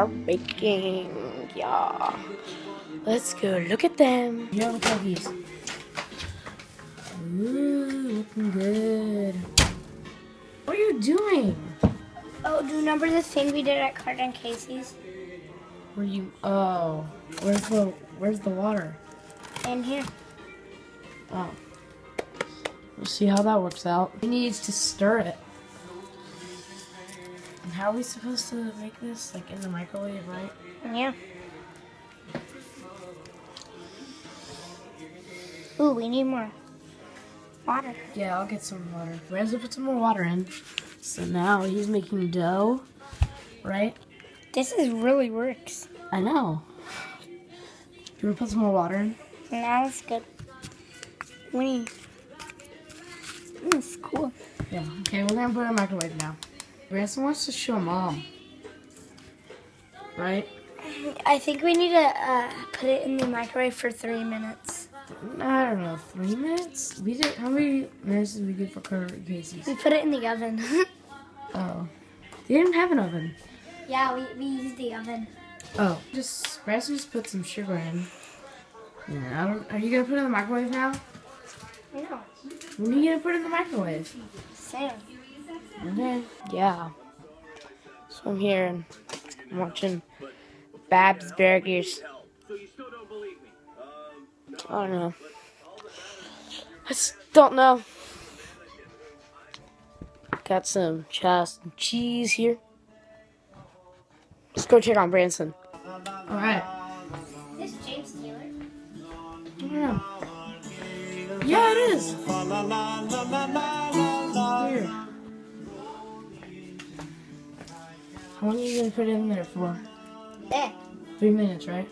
are baking. Yeah. Let's go look at them. Here are the cookies. Ooh, looking good. What are you doing? Oh, do you remember the thing we did at Carter Casey's? Were you? Oh, where's the where's the water? In here. Oh. We'll see how that works out. He needs to stir it. And how are we supposed to make this? Like in the microwave, right? Yeah. Ooh, we need more water. Yeah, I'll get some water. We have to put some more water in. So now he's making dough, right? This is really works. I know. Do you want to put some more water in? No, it's good. We need. This is cool. Yeah. Okay, we're gonna put it in the microwave now. Ransom wants to show mom. Right? I think we need to uh, put it in the microwave for three minutes. I don't know, three minutes? We did. How many minutes did we do for Carter and Casey's? We put it in the oven. Oh, they didn't have an oven. yeah, we, we used the oven. Oh, just Ransom just put some sugar in. Yeah, I don't. Are you gonna put it in the microwave now? No, When are you gonna put it in the microwave? Sam. Okay. Yeah. So I'm here and I'm watching Bob's Burgers. I don't know. I just don't know. Got some chest and cheese here. Let's go check on Branson. Alright. Is This James Taylor. Yeah. Yeah, it is. How long are you gonna put it in there for? There. Three minutes, right?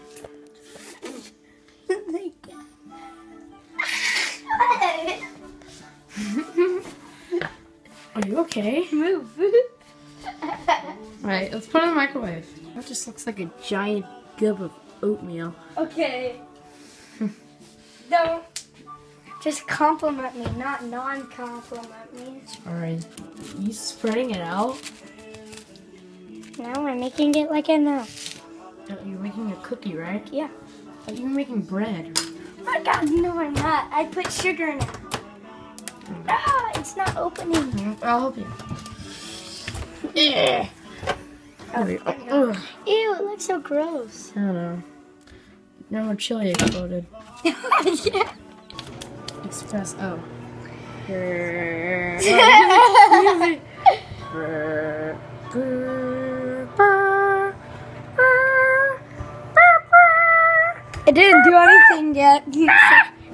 Are you okay? Move. Alright, let's put it in the microwave. That just looks like a giant gob of oatmeal. okay. Don't. Just compliment me, not non-compliment me. Alright. You spreading it out? Now we're making it like I know. Oh, You're making a cookie, right? Yeah. Oh, You're making bread. Oh my god, no I'm not. I put sugar in it. Ah, it's not opening. I'll help you. Yeah. Ugh. Ew, it looks so gross. I don't know. No more chili exploded. yeah. Express. Oh. It didn't do anything yet.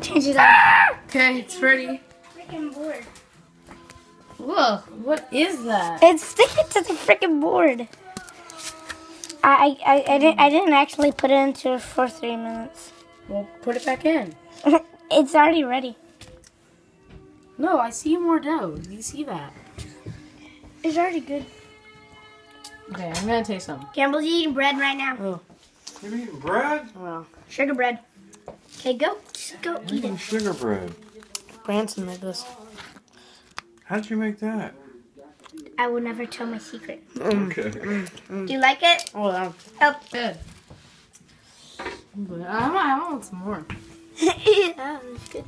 Change it up. okay, it's ready. Freaking board. Look, what is that? It's sticking to the freaking board. I, I, I didn't I didn't actually put it into for three minutes. Well, put it back in. it's already ready. No, I see more dough. Do you see that? It's already good. Okay, I'm gonna taste some. Campbell's eating bread right now. Oh, You eating bread? well. Sugar bread. Okay, go. Just go I'm eat eating it. sugar bread. Branson made this. How did you make that? I will never tell my secret. Mm. Okay. Mm, mm. Do you like it? Oh, yeah. Oh. Good. But I want, I want some more. yeah, it's good.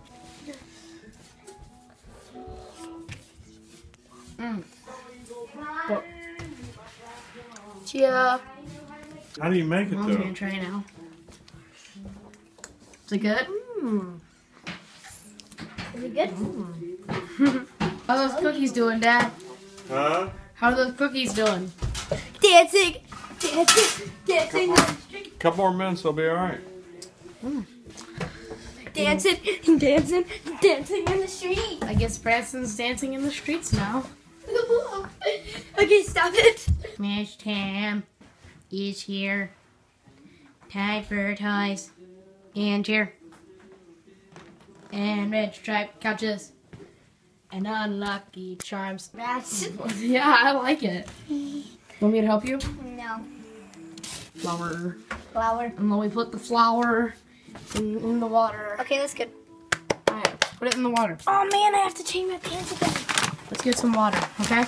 Mm. But, yeah. How do you make it Mom's though? gonna try now. Is it good? Mm. Is it good? How are those cookies doing, Dad? Huh? How are those cookies doing? Dancing, dancing, dancing on the street, Couple more minutes, they'll be all right. dancing, dancing, dancing in the street. I guess Branson's dancing in the streets now. okay, stop it. Miss Tam is here. Time for toys. And here. And red stripe couches. And unlucky charms. Rats. Yeah, I like it. Want me to help you? No. Flour. Flour. And then we put the flour in, in the water. Okay, that's good. Alright, put it in the water. Oh man, I have to change my pants again. Let's get some water, okay?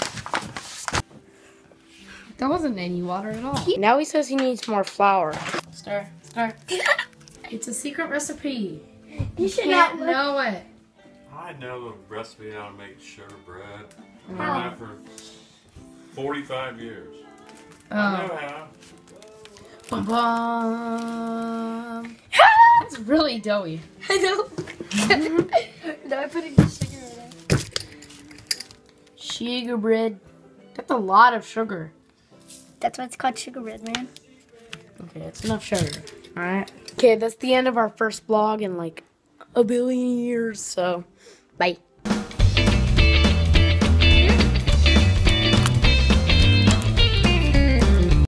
That wasn't any water at all. Now he says he needs more flour. Stir, stir. it's a secret recipe. You should Can't not know it. I know the recipe how to make sugar bread. I've How? done that for 45 years. I Oh. know how. Bum bum. That's really doughy. I know. now I put in sugar in it. Sugar bread. That's a lot of sugar. That's why it's called sugar Red, man. Okay, it's enough sugar. Alright. Okay, that's the end of our first vlog in like a billion years, so bye.